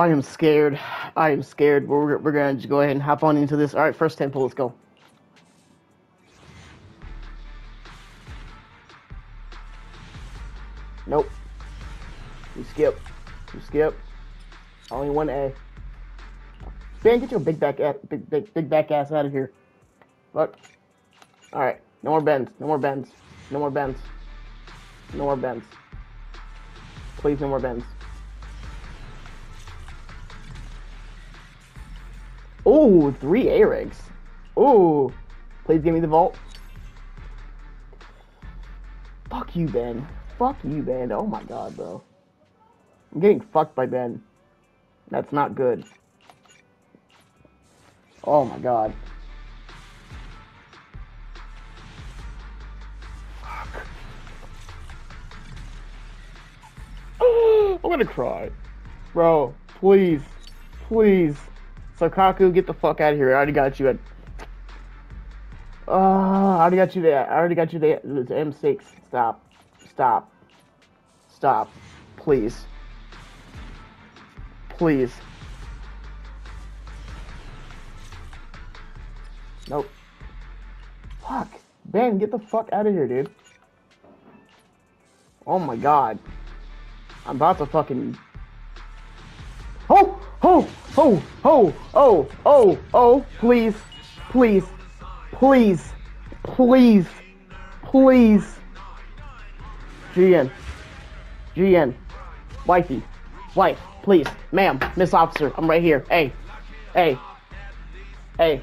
I am scared. I am scared. We're, we're gonna just go ahead and hop on into this. All right, first tempo. Let's go. Nope. You skip. You skip. Only one A. Ben, get your big back ass, big, big, big back ass out of here. Look. All right. No more bends. No more bends. No more bends. No more bends. Please, no more bends. Ooh, three A-Rigs. Ooh. Please give me the vault. Fuck you, Ben. Fuck you, Ben. Oh my god, bro. I'm getting fucked by Ben. That's not good. Oh my god. Fuck. I'm gonna cry. Bro, please. Please. Soukaku, get the fuck out of here. I already got you at. Uh, I already got you there. I already got you there. It's M6. Stop. Stop. Stop. Please. Please. Nope. Fuck. Ben, get the fuck out of here, dude. Oh my god. I'm about to fucking. Oh! Oh! Oh! Oh! Oh! Oh! Please! Please! Please! Please! Please! GN. GN. Wifey. Wife. Please. Ma'am. Miss Officer. I'm right here. Hey. Hey. Hey.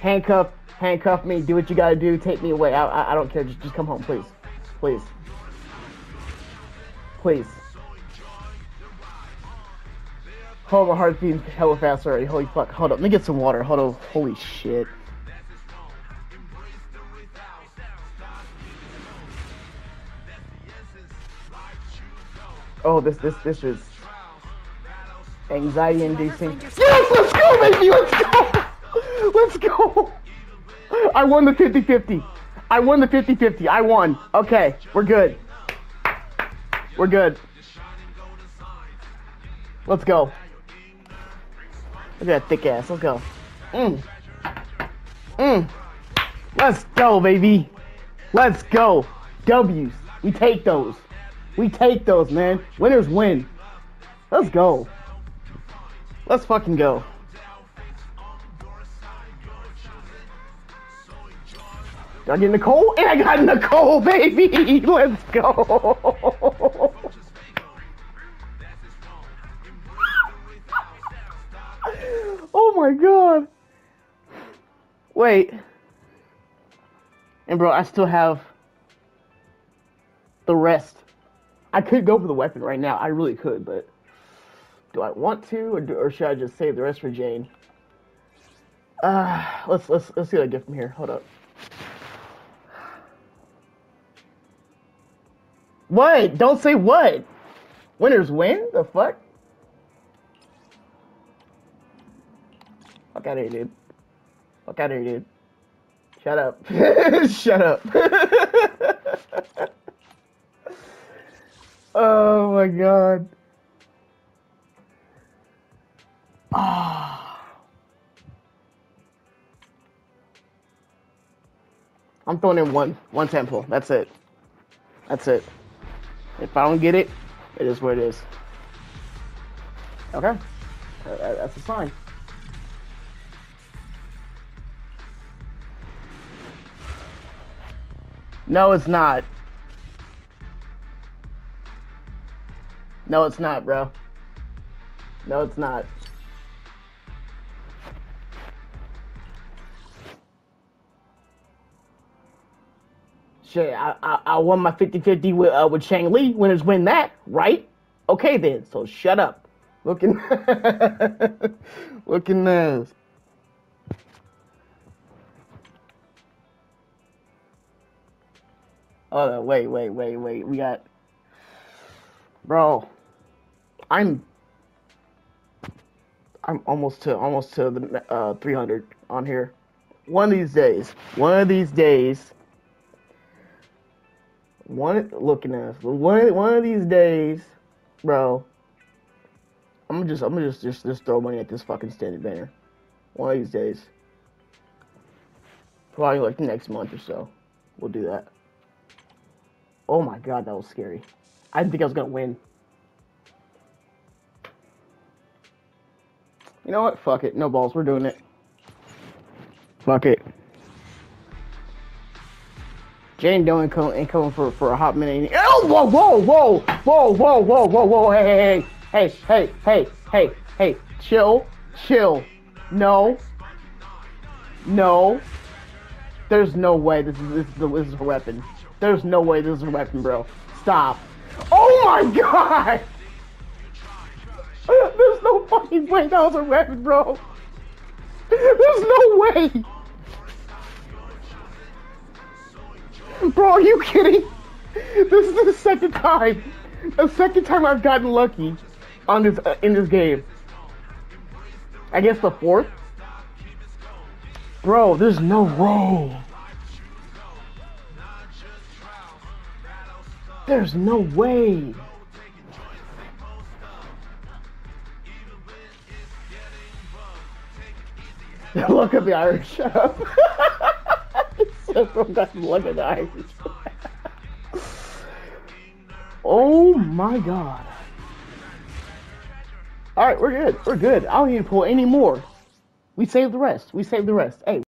Handcuff. Handcuff me. Do what you gotta do. Take me away. I, I, I don't care. Just, just come home, please. Please. Please. Oh, my heart's beating hella fast already. Holy fuck. Hold up. Let me get some water. Hold on. Holy shit. Oh, this, this, this is anxiety inducing. Yes, let's go, baby. Let's go. Let's go. I won the 50-50. I won the 50-50. I won. Okay, we're good. We're good. Let's go. Look at that thick ass. Let's go. Mm. Mm. Let's go, baby. Let's go. W's. We take those. We take those, man. Winners win. Let's go. Let's fucking go. Did I get Nicole? And I got Nicole, baby! Let's go! my god! Wait. And bro, I still have the rest. I could go for the weapon right now. I really could, but do I want to, or, do, or should I just save the rest for Jane? Uh, let's let's let's see what I get from here. Hold up. What? Don't say what. Winners win? The fuck? Fuck out of here, dude. Fuck out of here, dude. Shut up. Shut up. oh my god. Ah. I'm throwing in one one temple. That's it. That's it. If I don't get it, it is what it is. Okay. That's a sign. No, it's not. No, it's not, bro. No, it's not. Shit, I, I, I won my 50-50 with, uh, with Chang Li. Winners win that, right? Okay then, so shut up. Looking, looking nice. Oh, no, wait, wait, wait, wait. We got, bro. I'm, I'm almost to almost to the uh, 300 on here. One of these days, one of these days, one looking at us. One one of these days, bro, I'm just I'm gonna just just, just throw money at this fucking standard banner. One of these days. Probably like next month or so. We'll do that. Oh my god, that was scary. I didn't think I was gonna win. You know what? Fuck it. No balls. We're doing it. Fuck it. Jane Doe ain't, come, ain't coming for, for a hot minute. Oh, whoa, whoa, whoa, whoa, whoa, whoa, whoa, whoa, hey, hey, hey, hey, hey, hey, hey, chill, chill. No. No. There's no way this is, this is, this is a weapon. There's no way this is a weapon, bro. Stop. Oh my god! There's no fucking way that was a weapon, bro. There's no way. Bro, are you kidding? This is the second time. The second time I've gotten lucky on this uh, in this game. I guess the fourth. Bro, there's no way. There's no way. Look at the Irish. Shut up. Look at the Irish. oh my god. Alright, we're good. We're good. I don't need to pull any more. We saved the rest. We saved the rest. Hey.